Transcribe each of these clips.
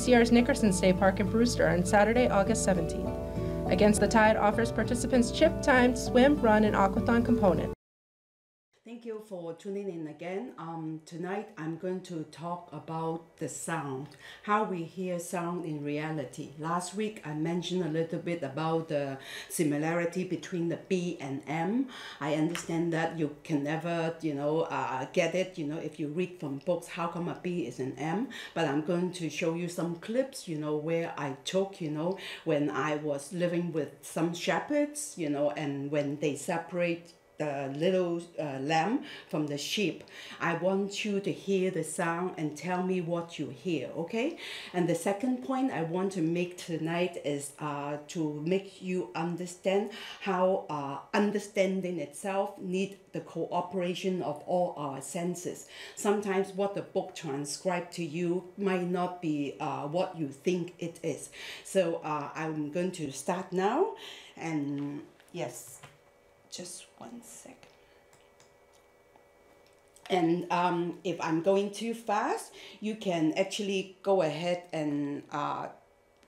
CCR's Nickerson State Park in Brewster on Saturday, August 17th. Against the Tide offers participants chip, timed, swim, run, and aquathon component. Thank you for tuning in again. Um, tonight I'm going to talk about the sound, how we hear sound in reality. Last week I mentioned a little bit about the similarity between the B and M. I understand that you can never, you know, uh, get it, you know, if you read from books, how come a B is an M. But I'm going to show you some clips, you know, where I took, you know, when I was living with some shepherds, you know, and when they separate the little uh, lamb from the sheep. I want you to hear the sound and tell me what you hear, okay? And the second point I want to make tonight is uh, to make you understand how uh, understanding itself need the cooperation of all our senses. Sometimes what the book transcribed to you might not be uh, what you think it is. So uh, I'm going to start now and yes just one second. And um, if I'm going too fast, you can actually go ahead and uh,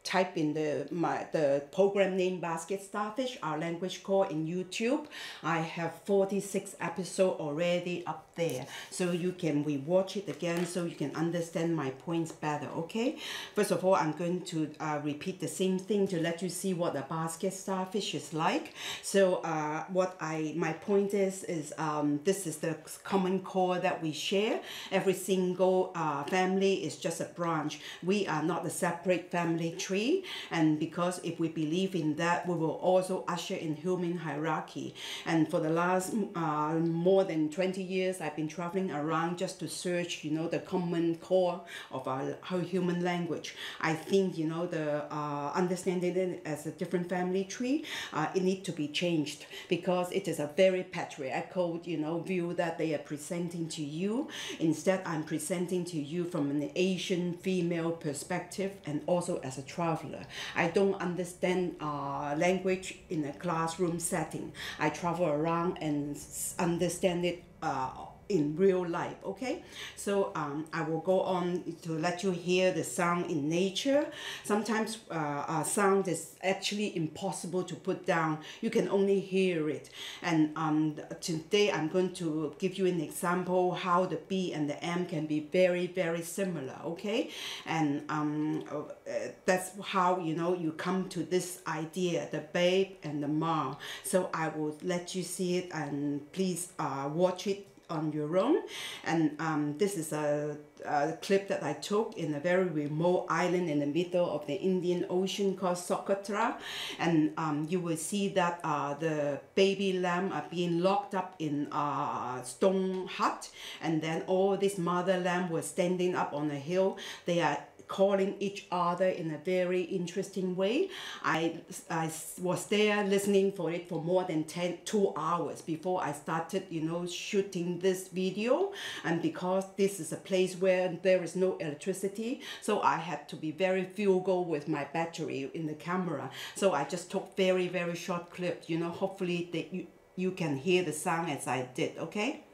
type in the my the program name basket starfish our language core in youtube. I have 46 episode already up there. So you can rewatch it again so you can understand my points better okay? First of all i'm going to uh, repeat the same thing to let you see what a basket starfish is like. So uh, what i my point is is um, this is the common core that we share. Every single uh, family is just a branch. We are not a separate family tree tree and because if we believe in that we will also usher in human hierarchy. And for the last uh, more than 20 years I've been traveling around just to search you know the common core of our, our human language. I think you know the uh, understanding it as a different family tree uh, it needs to be changed because it is a very patriarchal you know view that they are presenting to you. Instead I'm presenting to you from an Asian female perspective and also as a traveler. I don't understand uh, language in a classroom setting. I travel around and understand it uh, in real life okay? So um, I will go on to let you hear the sound in nature. Sometimes uh, uh, sound is actually impossible to put down. You can only hear it. And um, today I'm going to give you an example how the B and the M can be very very similar okay? And um, uh, that's how you know you come to this idea the babe and the ma so I will let you see it and please uh, watch it on your own. And um, this is a, a, clip that I took in a very remote island in the middle of the Indian Ocean called Socotra. And um, you will see that uh, the baby lamb are being locked up in a stone hut. And then all this mother lamb was standing up on a hill. They are calling each other in a very interesting way. I, I was there listening for it for more than 10, two hours before I started, you know, shooting this video. And because this is a place where there is no electricity, so I had to be very frugal with my battery in the camera. So I just took very, very short clips, you know, hopefully that you, you can hear the sound as I did, okay?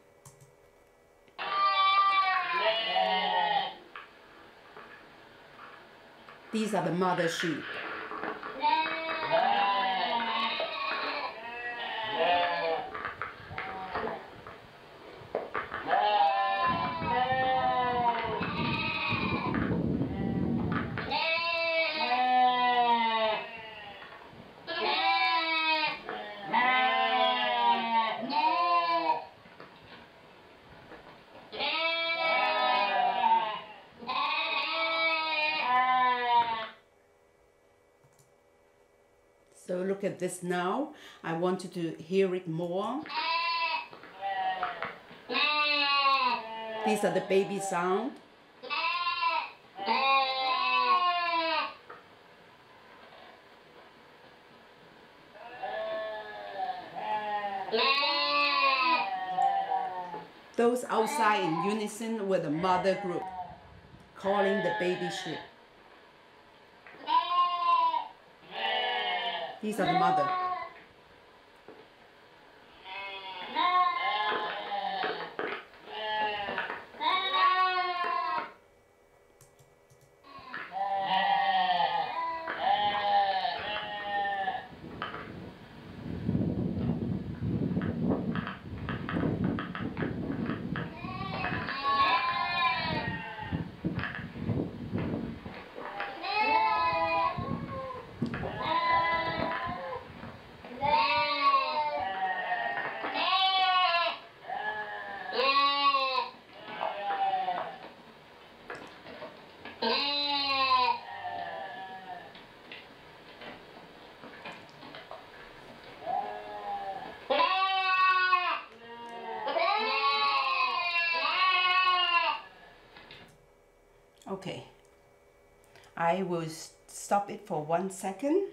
These are the mother sheep. So look at this now. I want you to hear it more. These are the baby sound. Those outside in unison with the mother group calling the baby sheep. These are the mother. I will stop it for one second.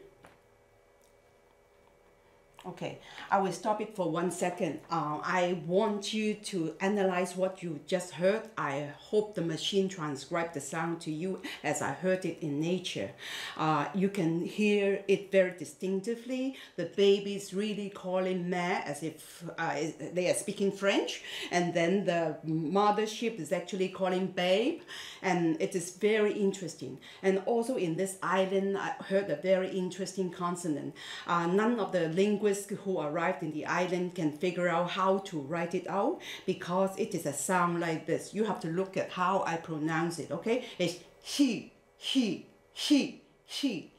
Okay, I will stop it for one second. Uh, I want you to analyze what you just heard. I hope the machine transcribed the sound to you as I heard it in nature. Uh, you can hear it very distinctively. The baby is really calling mère as if uh, they are speaking French. And then the mothership is actually calling babe. And it is very interesting. And also in this island, I heard a very interesting consonant. Uh, none of the linguists who arrived in the island can figure out how to write it out because it is a sound like this. You have to look at how I pronounce it, okay? It's he, he, he, he.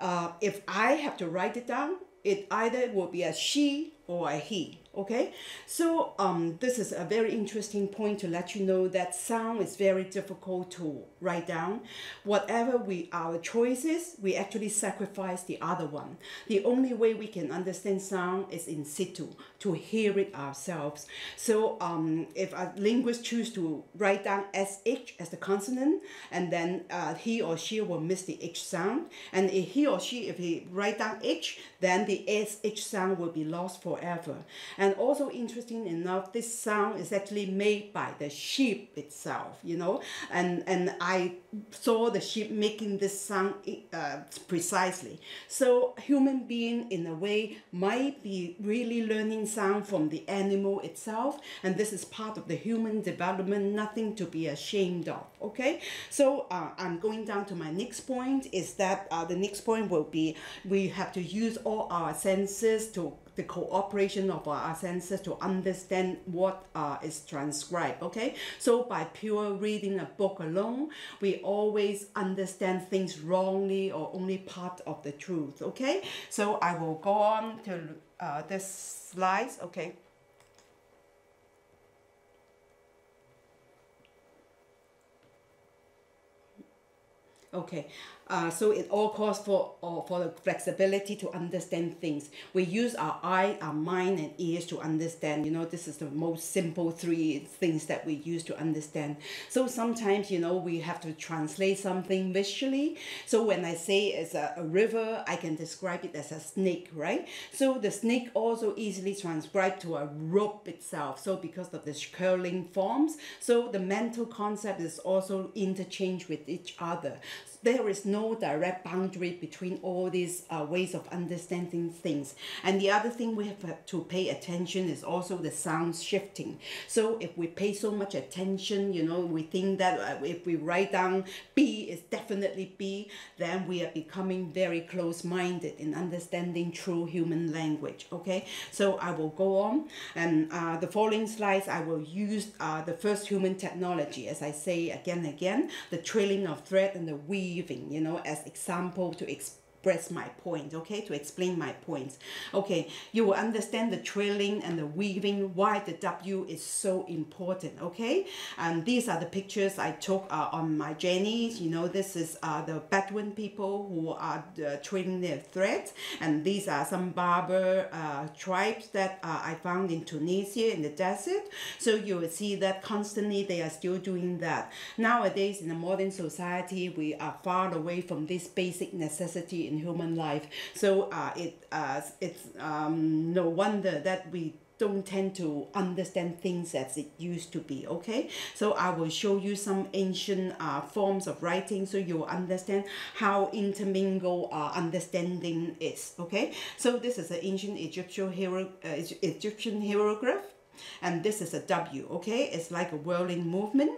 Uh, if I have to write it down, it either will be a she or a he okay? So um, this is a very interesting point to let you know that sound is very difficult to write down. Whatever we our choices we actually sacrifice the other one. The only way we can understand sound is in situ to hear it ourselves. So um, if a linguist choose to write down sh as the consonant and then uh, he or she will miss the h sound. And if he or she if he write down h then the sh sound will be lost forever. And also interesting enough, this sound is actually made by the sheep itself, you know, and, and I saw the sheep making this sound uh, precisely. So human being in a way might be really learning sound from the animal itself, and this is part of the human development, nothing to be ashamed of, okay? So uh, I'm going down to my next point is that uh, the next point will be we have to use all our senses to the cooperation of our senses to understand what uh, is transcribed okay? So by pure reading a book alone we always understand things wrongly or only part of the truth okay? So i will go on to uh, this slides okay? Okay, uh, so it all calls for uh, for the flexibility to understand things. We use our eye, our mind, and ears to understand. You know, this is the most simple three things that we use to understand. So sometimes, you know, we have to translate something visually. So when I say it's a, a river, I can describe it as a snake, right? So the snake also easily transcribed to a rope itself. So because of the curling forms, so the mental concept is also interchanged with each other there is no direct boundary between all these uh, ways of understanding things. And the other thing we have to pay attention is also the sound shifting. So if we pay so much attention, you know, we think that uh, if we write down B is definitely B, then we are becoming very close-minded in understanding true human language, okay? So I will go on and uh, the following slides I will use uh, the first human technology, as I say again and again, the trailing of thread and the weaving, you know, as example to explain express my point, okay, to explain my points. Okay, you will understand the trailing and the weaving, why the W is so important, okay? And these are the pictures I took uh, on my journeys. You know, this is uh, the Bedouin people who are uh, trailing their threads, and these are some Berber uh, tribes that uh, I found in Tunisia in the desert. So you will see that constantly they are still doing that. Nowadays, in a modern society, we are far away from this basic necessity in human life. So uh, it uh, it's um, no wonder that we don't tend to understand things as it used to be okay? So i will show you some ancient uh, forms of writing so you'll understand how intermingled uh, understanding is okay? So this is an ancient egyptian uh, egyptian hieroglyph and this is a w okay? It's like a whirling movement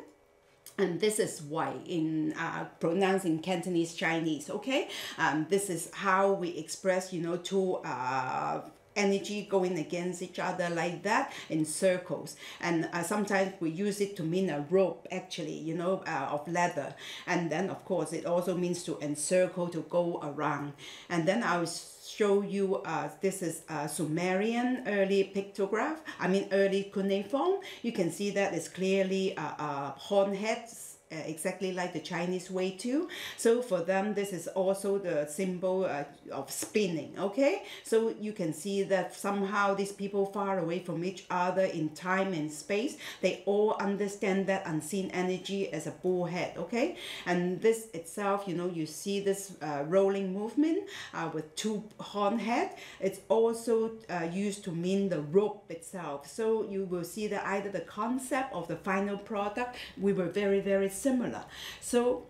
and this is why in uh, pronouncing Cantonese Chinese, okay? Um, this is how we express, you know, two uh, energy going against each other like that in circles. And uh, sometimes we use it to mean a rope actually you know uh, of leather. And then of course it also means to encircle to go around. And then I was show you uh, this is a Sumerian early pictograph, I mean early cuneiform. You can see that it's clearly a, uh, horn heads uh, exactly like the Chinese way too. So for them, this is also the symbol uh, of spinning. Okay, so you can see that somehow these people far away from each other in time and space, they all understand that unseen energy as a bullhead. Okay, and this itself, you know, you see this uh, rolling movement uh, with two horn head. It's also uh, used to mean the rope itself. So you will see that either the concept of the final product, we were very very similar. So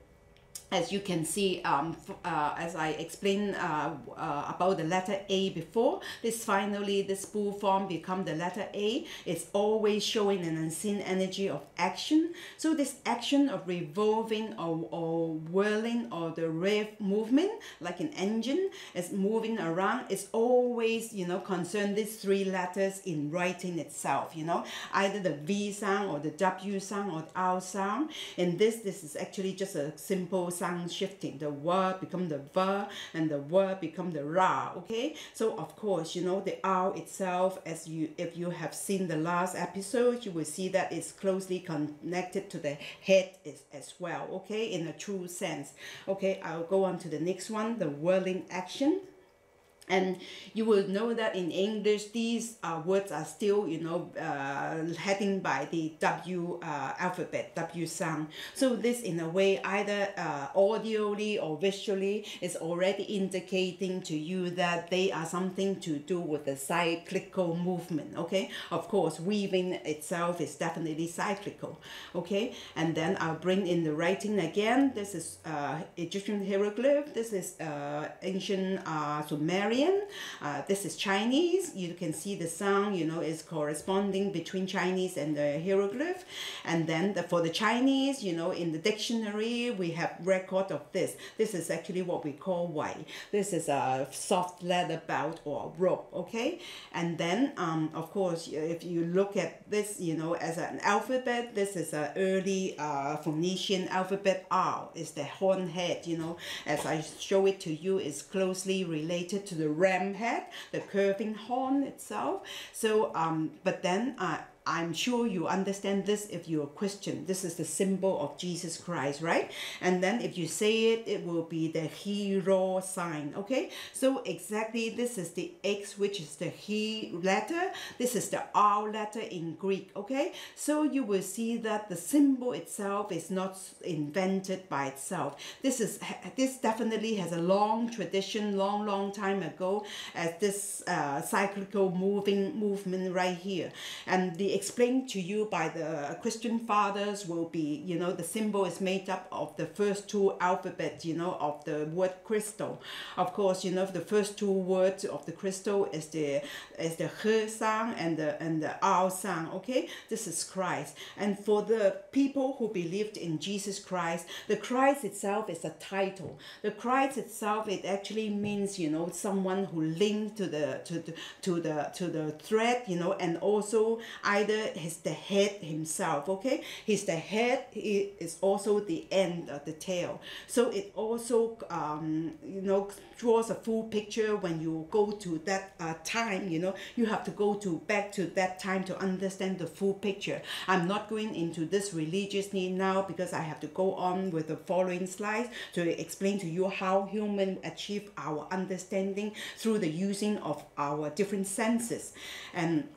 as you can see, um, uh, as I explained uh, uh, about the letter A before, this finally, this spool form become the letter A. It's always showing an unseen energy of action. So this action of revolving or, or whirling or the rev movement, like an engine, is moving around, it's always, you know, concern these three letters in writing itself, you know, either the V sound or the W sound or the R sound. In this, this is actually just a simple sound shifting. The word become the ver and the word become the ra. Okay, so of course you know the r itself. As you if you have seen the last episode, you will see that it's closely connected to the head is, as well. Okay, in a true sense. Okay, I'll go on to the next one. The whirling action and you will know that in English these uh, words are still you know uh, heading by the W uh, alphabet W sound. So this in a way either uh, audially or visually is already indicating to you that they are something to do with the cyclical movement okay? Of course weaving itself is definitely cyclical okay? And then I'll bring in the writing again. This is uh, Egyptian hieroglyph. This is uh, ancient Sumerian Korean. Uh, this is Chinese. You can see the sound, you know, is corresponding between Chinese and the hieroglyph. And then the, for the Chinese, you know, in the dictionary, we have record of this. This is actually what we call wai. This is a soft leather belt or rope, okay? And then, um, of course, if you look at this, you know, as an alphabet, this is an early uh, Phoenician alphabet R. Is the horn head, you know, as I show it to you, is closely related to the the ram head, the curving horn itself. So, um, but then uh, I'm sure you understand this if you're a Christian. This is the symbol of Jesus Christ, right? And then if you say it, it will be the hero sign, okay? So exactly this is the X, which is the he letter. This is the R letter in Greek, okay? So you will see that the symbol itself is not invented by itself. This is this definitely has a long tradition, long, long time ago as this uh, cyclical moving movement right here. And the explained to you by the Christian fathers will be, you know, the symbol is made up of the first two alphabets, you know, of the word crystal. Of course, you know, the first two words of the crystal is the is the he sound and the and the r sound. Okay, this is Christ. And for the people who believed in Jesus Christ, the Christ itself is a title. The Christ itself, it actually means, you know, someone who linked to the to the to the to the thread, you know, and also I either he's the head himself, okay? He's the head, he is also the end of the tail. So it also, um, you know, draws a full picture when you go to that uh, time, you know, you have to go to back to that time to understand the full picture. I'm not going into this religiously now because I have to go on with the following slides to explain to you how human achieve our understanding through the using of our different senses. And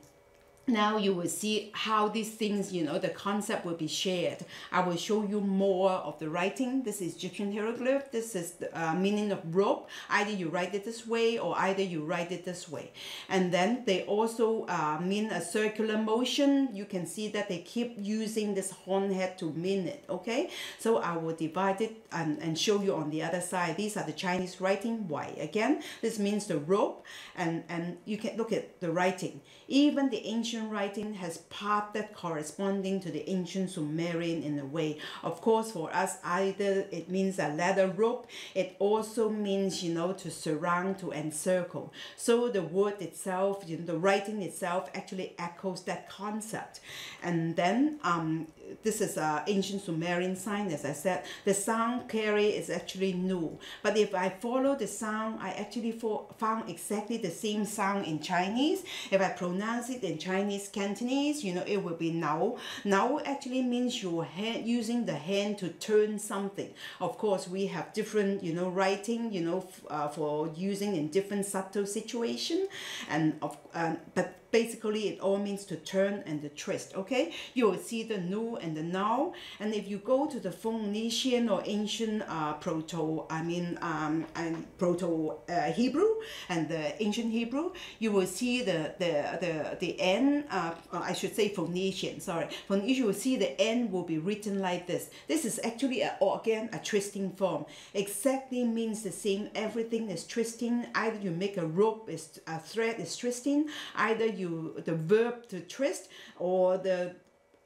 now you will see how these things, you know, the concept will be shared. I will show you more of the writing. This is Egyptian hieroglyph. This is the uh, meaning of rope. Either you write it this way or either you write it this way. And then they also uh, mean a circular motion. You can see that they keep using this horn head to mean it, okay? So I will divide it and, and show you on the other side. These are the Chinese writing. Why? Again, this means the rope and, and you can look at the writing. Even the ancient writing has part that corresponding to the ancient Sumerian in a way. Of course, for us, either it means a ladder rope, it also means, you know, to surround, to encircle. So the word itself, you know, the writing itself actually echoes that concept. And then um, this is a ancient Sumerian sign, as I said. The sound carry is actually new. But if I follow the sound, I actually found exactly the same sound in Chinese. If I pronounce it in Chinese, Cantonese, you know, it will be now. Now actually means your hand using the hand to turn something. Of course, we have different, you know, writing, you know, uh, for using in different subtle situation, and of um, but basically it all means to turn and to twist okay? You will see the nu and the now. And if you go to the phoenician or ancient uh, proto i mean um, and proto uh, hebrew and the ancient hebrew you will see the the the, the n uh, i should say phoenician sorry. Phoenician you will see the n will be written like this. This is actually a, or again a twisting form. Exactly means the same. Everything is twisting. Either you make a rope is a thread is twisting. Either you you the verb to twist or the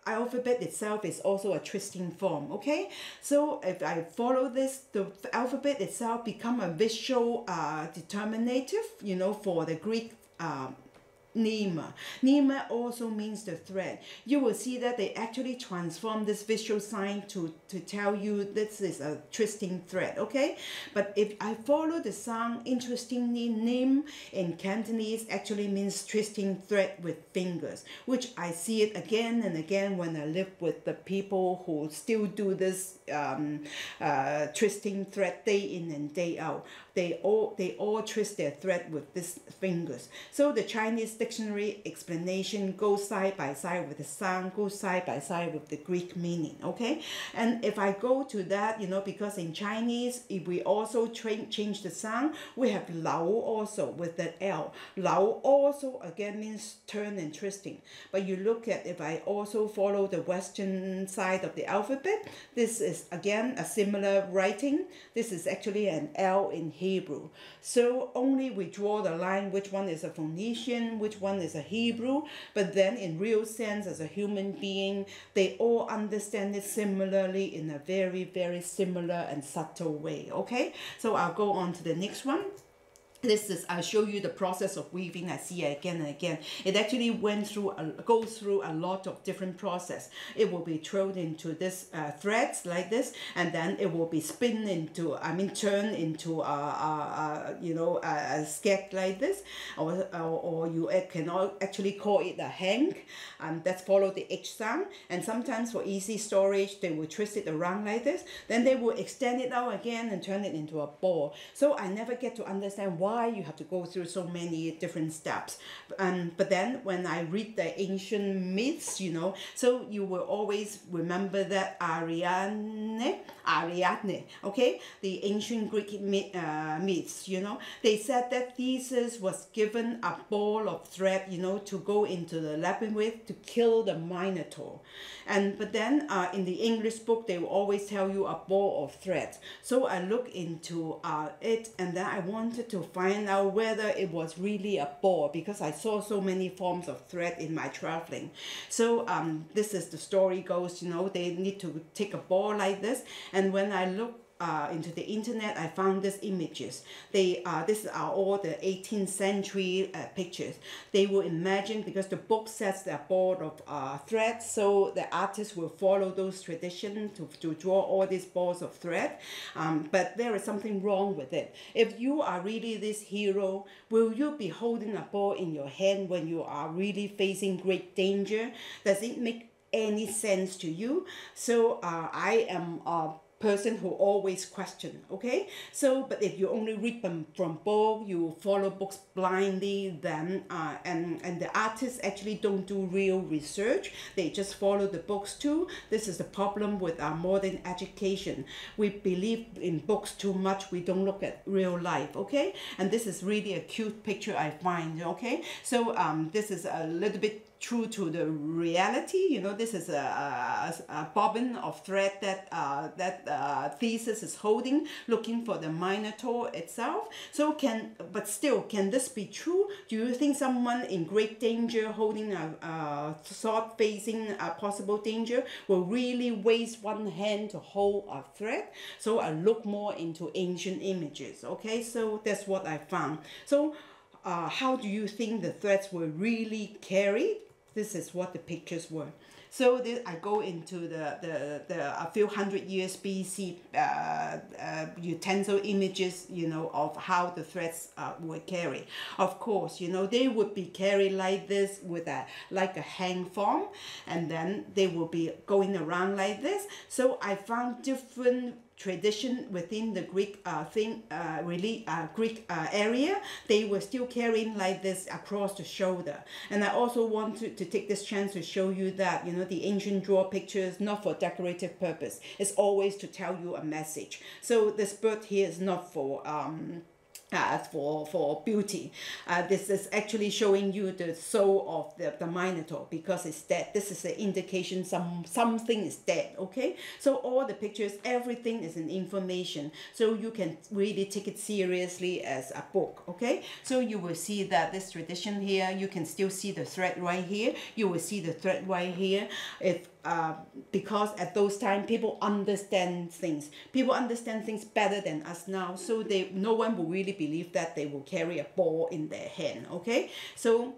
alphabet itself is also a twisting form okay? So if i follow this the alphabet itself become a visual uh, determinative you know for the greek um, Nima. Nima also means the thread. You will see that they actually transform this visual sign to, to tell you this is a twisting thread, okay? But if I follow the sound, interestingly, Nim in Cantonese actually means twisting thread with fingers, which I see it again and again when I live with the people who still do this um, uh, twisting thread day in and day out. They all, they all twist their thread with these fingers. So the Chinese dictionary explanation goes side by side with the sound, goes side by side with the Greek meaning, okay? And if I go to that, you know, because in Chinese, if we also train, change the sound, we have lao also with that L. Lao also again means turn and twisting. But you look at if I also follow the Western side of the alphabet, this is again a similar writing. This is actually an L in Hebrew. So only we draw the line which one is a Phoenician, which one is a Hebrew, but then in real sense as a human being, they all understand it similarly in a very, very similar and subtle way, okay? So I'll go on to the next one this is I'll show you the process of weaving. I see it again and again. It actually went through a, goes through a lot of different process. It will be thrown into this uh, threads like this and then it will be spin into I mean turn into a, a, a you know a, a like this. Or, or, or you can actually call it a hank and that's follow the H sound. And sometimes for easy storage they will twist it around like this. Then they will extend it out again and turn it into a ball. So I never get to understand why why you have to go through so many different steps. Um, but then when I read the ancient myths, you know, so you will always remember that Ariadne, Ariadne, okay, the ancient Greek myth, uh, myths, you know, they said that Theseus was given a ball of thread, you know, to go into the labyrinth to kill the Minotaur. And but then uh, in the English book, they will always tell you a ball of thread. So I look into uh, it and then I wanted to find out whether it was really a ball because I saw so many forms of thread in my traveling. So um, this is the story goes, you know, they need to take a ball like this. And when I look uh, into the internet, I found these images. They uh, these are all the 18th century uh, pictures. They will imagine because the book sets the board of uh, threads, so the artist will follow those traditions to, to draw all these balls of thread. Um, but there is something wrong with it. If you are really this hero, will you be holding a ball in your hand when you are really facing great danger? Does it make any sense to you? So uh, I am uh, person who always question okay? So but if you only read them from book you follow books blindly then uh, and and the artists actually don't do real research. They just follow the books too. This is the problem with our modern education. We believe in books too much. We don't look at real life okay? And this is really a cute picture i find okay? So um this is a little bit true to the reality. You know, this is a, a, a bobbin of thread that uh, that uh, Theseus is holding, looking for the Minotaur itself. So can, but still, can this be true? Do you think someone in great danger, holding a, a sword facing a possible danger, will really waste one hand to hold a thread? So I look more into ancient images. Okay, so that's what I found. So. Uh, how do you think the threads were really carried? This is what the pictures were. So this, I go into the, the, the a few hundred years BC uh, uh, utensil images, you know, of how the threads uh, were carried. Of course, you know, they would be carried like this with a like a hang form, and then they will be going around like this. So I found different tradition within the Greek uh, thing, uh, really uh, Greek uh, area, they were still carrying like this across the shoulder. And I also want to, to take this chance to show you that, you know, the ancient draw pictures, not for decorative purpose, it's always to tell you a message. So this bird here is not for, um, uh, for for beauty. Uh, this is actually showing you the soul of the, the minotaur because it's dead. This is an indication some something is dead. Okay, so all the pictures, everything is an information. So you can really take it seriously as a book. Okay, so you will see that this tradition here, you can still see the thread right here. You will see the thread right here. If uh, because at those time people understand things. People understand things better than us now so they no one will really believe that they will carry a ball in their hand okay? So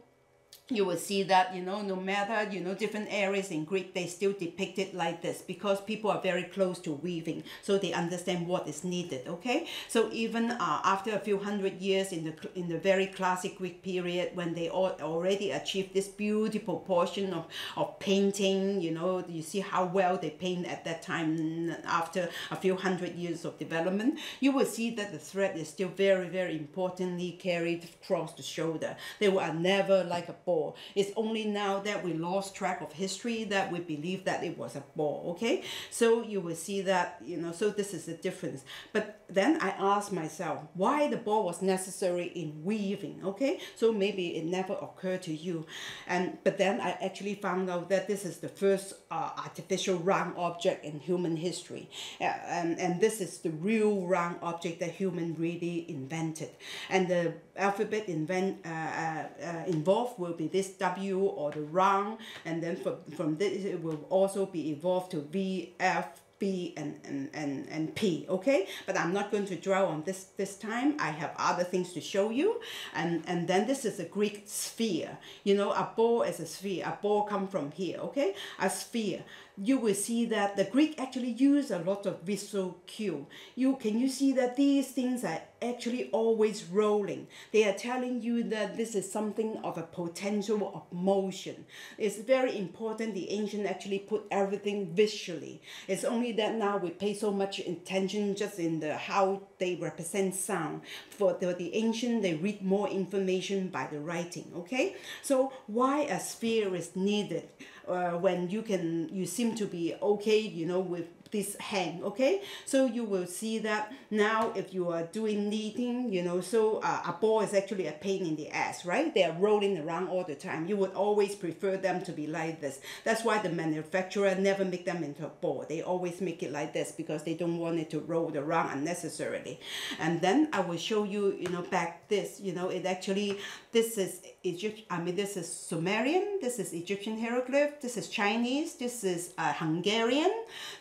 you will see that you know no matter you know different areas in greek they still depict it like this because people are very close to weaving so they understand what is needed okay? So even uh, after a few hundred years in the in the very classic greek period when they all already achieved this beautiful portion of of painting you know you see how well they paint at that time after a few hundred years of development you will see that the thread is still very very importantly carried across the shoulder. They were never like a ball. It's only now that we lost track of history that we believe that it was a ball, okay? So you will see that, you know, so this is the difference. But then I asked myself why the ball was necessary in weaving, okay? So maybe it never occurred to you. And But then I actually found out that this is the first uh, artificial round object in human history. Uh, and, and this is the real round object that human really invented. And the alphabet invent, uh, uh, uh involved will be this W or the round, and then from, from this it will also be evolved to V, F, B and, and, and, and P, okay? But I'm not going to dwell on this this time. I have other things to show you. And, and then this is a Greek sphere. You know, a ball is a sphere. A ball come from here, okay? A sphere you will see that the Greek actually use a lot of visual cue. You can you see that these things are actually always rolling. They are telling you that this is something of a potential of motion. It's very important the ancient actually put everything visually. It's only that now we pay so much attention just in the how they represent sound. For the, the ancient, they read more information by the writing, okay? So why a sphere is needed? uh, when you can you seem to be okay you know with this hand okay? So you will see that now if you are doing knitting you know so uh, a ball is actually a pain in the ass right? They are rolling around all the time. You would always prefer them to be like this. That's why the manufacturer never make them into a ball. They always make it like this because they don't want it to roll around unnecessarily. And then I will show you you know back this you know it actually this is Egypt I mean this is Sumerian this is Egyptian hieroglyph this is Chinese this is uh, Hungarian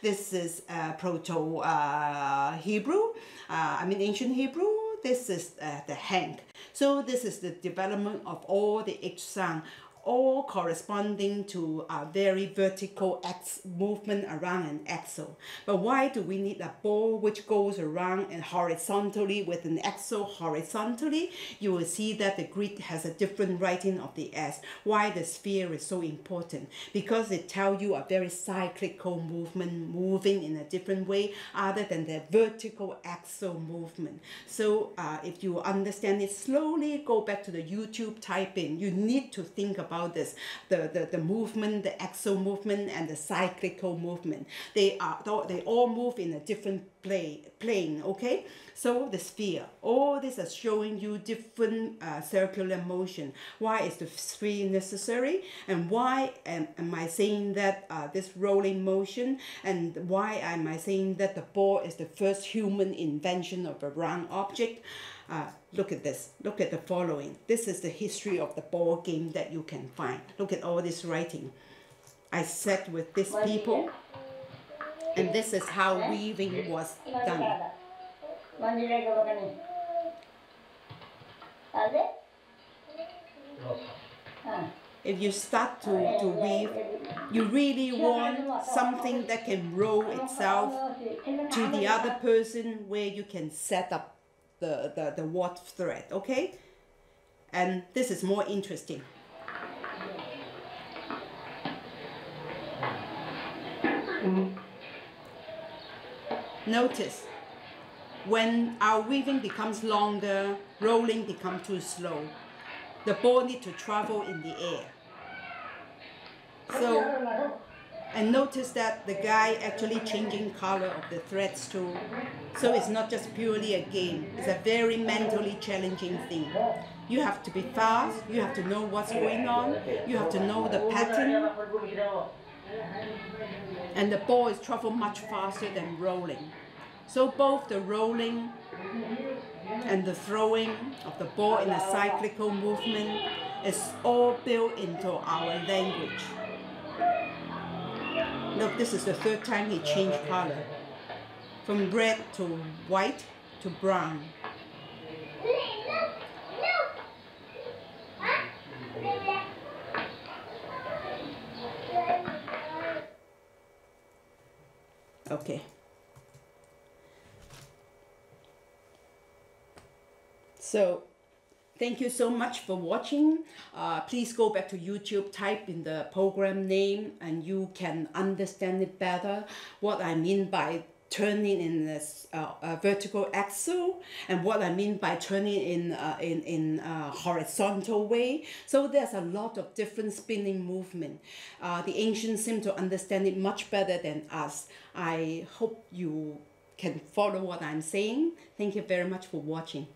this is uh, Proto uh, Hebrew, uh, I mean ancient Hebrew. This is the Hank. So this is the development of all the H sound all corresponding to a very vertical X movement around an axle. But why do we need a ball which goes around and horizontally with an axle horizontally? You will see that the Greek has a different writing of the S. Why the sphere is so important? Because it tells you a very cyclical movement moving in a different way other than the vertical axle movement. So uh, if you understand it slowly, go back to the YouTube typing. You need to think about about this the, the, the movement, the axial movement, and the cyclical movement. They are they all move in a different play, plane, okay? So the sphere, all this is showing you different uh, circular motion. Why is the sphere necessary? And why am, am I saying that uh, this rolling motion? And why am I saying that the ball is the first human invention of a round object? Uh, look at this. Look at the following. This is the history of the ball game that you can find. Look at all this writing. I sat with these people, and this is how weaving was done. if you start to, to weave, you really want something that can roll itself to the other person where you can set up the, the, the warp thread, okay? And this is more interesting. Notice, when our weaving becomes longer, rolling becomes too slow. The ball need to travel in the air. So, and notice that the guy actually changing color of the threads too. So it's not just purely a game. It's a very mentally challenging thing. You have to be fast. You have to know what's going on. You have to know the pattern. And the ball is travel much faster than rolling. So both the rolling and the throwing of the ball in a cyclical movement is all built into our language. Look, this is the third time he changed color. From red to white to brown. Okay. So, thank you so much for watching. Uh, please go back to YouTube, type in the program name, and you can understand it better. What I mean by turning in this uh, vertical axle and what I mean by turning in uh, in in a horizontal way. So there's a lot of different spinning movement. Uh, the ancients seem to understand it much better than us. I hope you can follow what I'm saying. Thank you very much for watching.